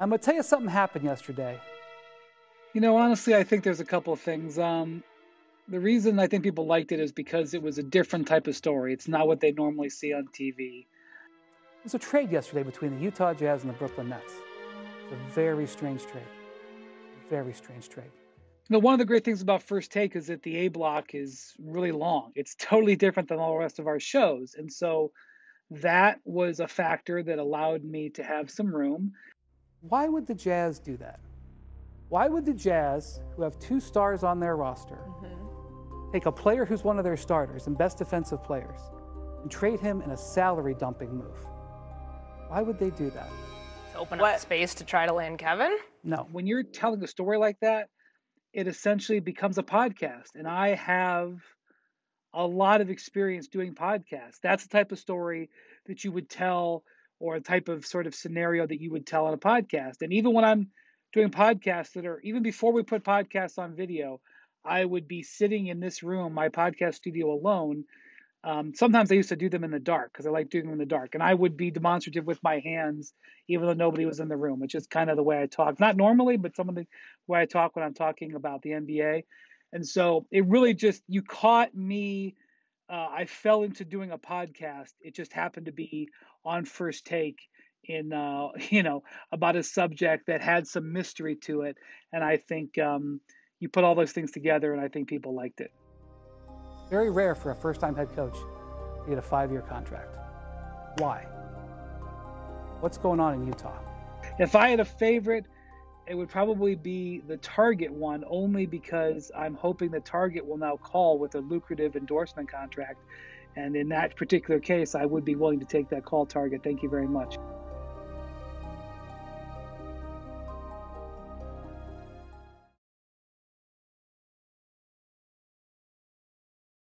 I'm gonna tell you something happened yesterday. You know, honestly, I think there's a couple of things. Um, the reason I think people liked it is because it was a different type of story. It's not what they normally see on TV. There was a trade yesterday between the Utah Jazz and the Brooklyn Nets. It's a very strange trade. Very strange trade. You know, one of the great things about First Take is that the A block is really long. It's totally different than all the rest of our shows. And so that was a factor that allowed me to have some room. Why would the Jazz do that? Why would the Jazz, who have two stars on their roster, mm-hmm. take a player who's one of their starters and best defensive players and trade him in a salary dumping move? Why would they do that? To open what? up space to try to land Kevin? No. When you're telling a story like that, it essentially becomes a podcast. And I have a lot of experience doing podcasts. That's the type of story that you would tell or a type of sort of scenario that you would tell on a podcast. And even when I'm doing podcasts that are even before we put podcasts on video, I would be sitting in this room, my podcast studio alone. Um, sometimes I used to do them in the dark because I like doing them in the dark, and I would be demonstrative with my hands, even though nobody was in the room. It's just kind of the way I talk, not normally, but some of the way I talk when I'm talking about the NBA. And so it really just you caught me uh, I fell into doing a podcast. It just happened to be on first take in uh, you know about a subject that had some mystery to it, and I think um, you put all those things together, and I think people liked it. Very rare for a first-time head coach to get a five-year contract. Why? What's going on in Utah? If I had a favorite it would probably be the Target one only because I'm hoping the Target will now call with a lucrative endorsement contract. And in that particular case, I would be willing to take that call, Target. Thank you very much.